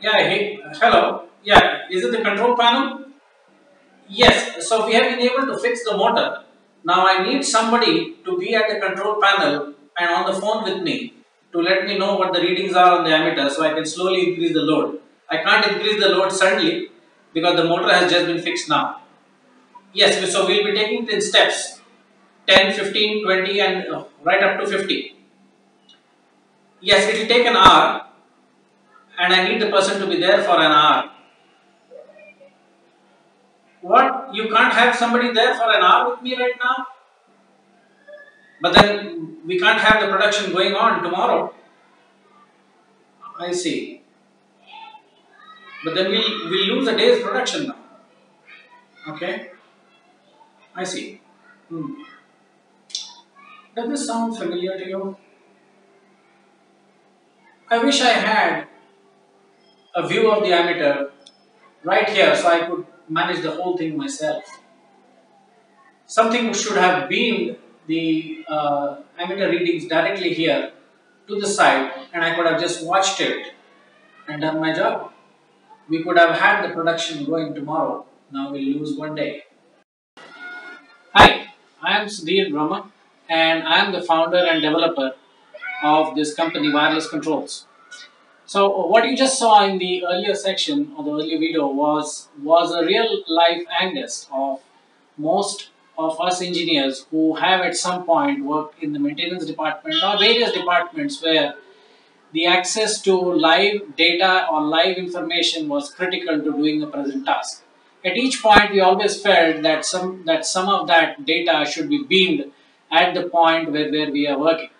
Yeah, hey, hello. Yeah, is it the control panel? Yes, so we have been able to fix the motor. Now I need somebody to be at the control panel and on the phone with me to let me know what the readings are on the ammeter so I can slowly increase the load. I can't increase the load suddenly because the motor has just been fixed now. Yes, so we'll be taking it in steps 10, 15, 20 and uh, right up to 50. Yes, it will take an hour and I need the person to be there for an hour. What? You can't have somebody there for an hour with me right now? But then we can't have the production going on tomorrow. I see. But then we'll, we'll lose a day's production now. Okay? I see. Hmm. Does this sound familiar to you? I wish I had a view of the ammeter right here so I could manage the whole thing myself. Something should have beamed the uh, ammeter readings directly here to the side and I could have just watched it and done my job. We could have had the production going tomorrow. Now we'll lose one day. Hi, I am Sudhir Brahma and I am the founder and developer of this company Wireless Controls. So uh, what you just saw in the earlier section or the earlier video was was a real life Angus of most of us engineers who have at some point worked in the maintenance department or various departments where the access to live data or live information was critical to doing the present task. At each point, we always felt that some that some of that data should be beamed at the point where, where we are working.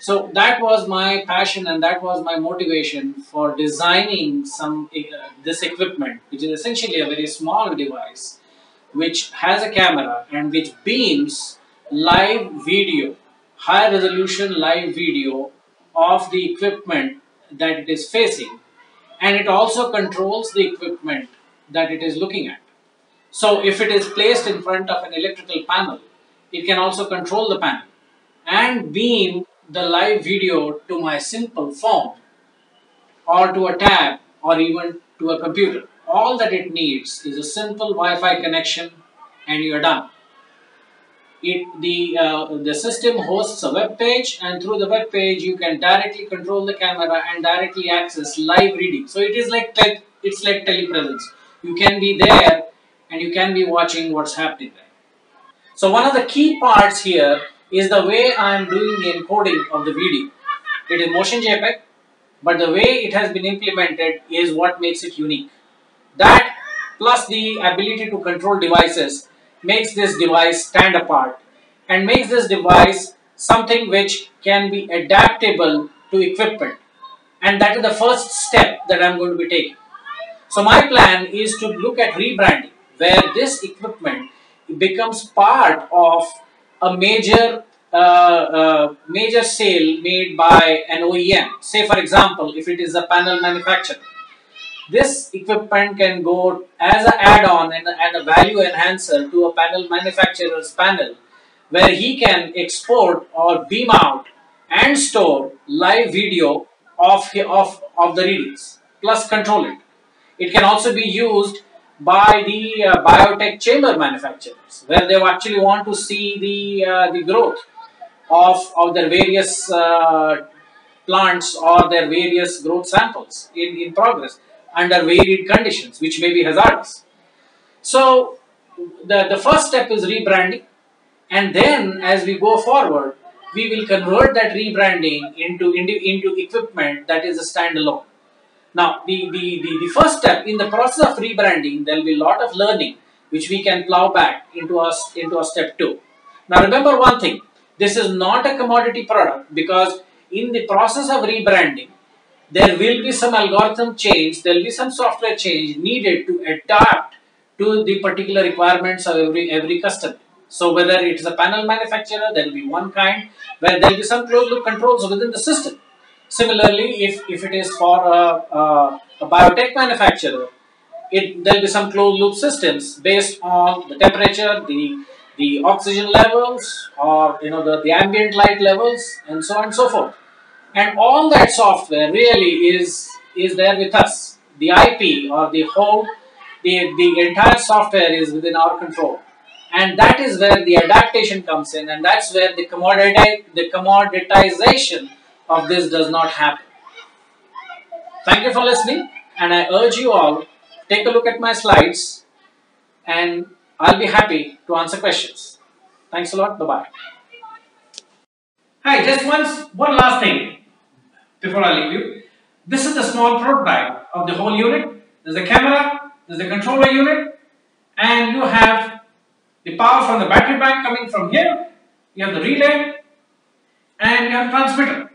So that was my passion and that was my motivation for designing some uh, this equipment, which is essentially a very small device, which has a camera and which beams live video, high resolution live video of the equipment that it is facing, and it also controls the equipment that it is looking at. So if it is placed in front of an electrical panel, it can also control the panel and beam the live video to my simple phone or to a tab or even to a computer. All that it needs is a simple Wi-Fi connection and you're done. It, the, uh, the system hosts a web page and through the web page you can directly control the camera and directly access live reading. So it is like it's like telepresence. You can be there and you can be watching what's happening there. So one of the key parts here is the way I am doing the encoding of the video. It is motion JPEG, but the way it has been implemented is what makes it unique. That plus the ability to control devices makes this device stand apart and makes this device something which can be adaptable to equipment. And that is the first step that I am going to be taking. So my plan is to look at rebranding where this equipment becomes part of a major uh, uh, major sale made by an OEM. Say for example, if it is a panel manufacturer, this equipment can go as an add-on and, and a value enhancer to a panel manufacturer's panel where he can export or beam out and store live video of, of, of the readings plus control it. It can also be used by the uh, biotech chamber manufacturers where they actually want to see the, uh, the growth of, of their various uh, plants or their various growth samples in, in progress under varied conditions which may be hazardous. So the, the first step is rebranding and then as we go forward we will convert that rebranding into, into, into equipment that is a standalone. Now, the, the, the, the first step in the process of rebranding, there will be a lot of learning which we can plow back into us into a step two. Now, remember one thing, this is not a commodity product because in the process of rebranding, there will be some algorithm change, there will be some software change needed to adapt to the particular requirements of every, every customer. So whether it is a panel manufacturer, there will be one kind where there will be some closed loop controls within the system. Similarly, if, if it is for a, a, a biotech manufacturer, it there will be some closed loop systems based on the temperature, the the oxygen levels, or you know the, the ambient light levels, and so on and so forth. And all that software really is is there with us. The IP or the whole, the, the entire software is within our control. And that is where the adaptation comes in and that's where the, commodity, the commoditization of this does not happen. Thank you for listening and I urge you all take a look at my slides and I'll be happy to answer questions. Thanks a lot. Bye-bye. Hi, just once, one last thing before I leave you. This is the small prototype of the whole unit. There's a camera, there's the controller unit, and you have the power from the battery bank coming from here. You have the relay, and you have transmitter.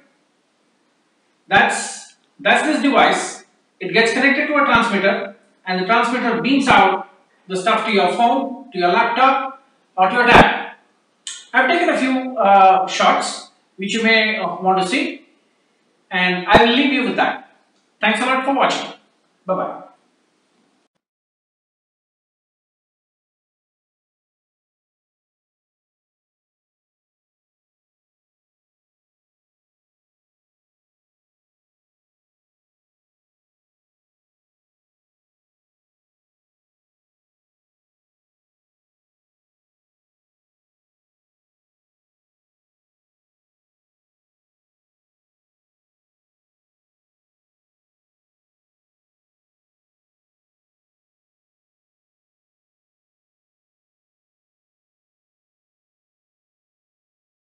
That's that's this device. It gets connected to a transmitter, and the transmitter beams out the stuff to your phone, to your laptop, or to your tab. I've taken a few uh, shots which you may uh, want to see and I will leave you with that. Thanks a lot for watching. Bye-bye.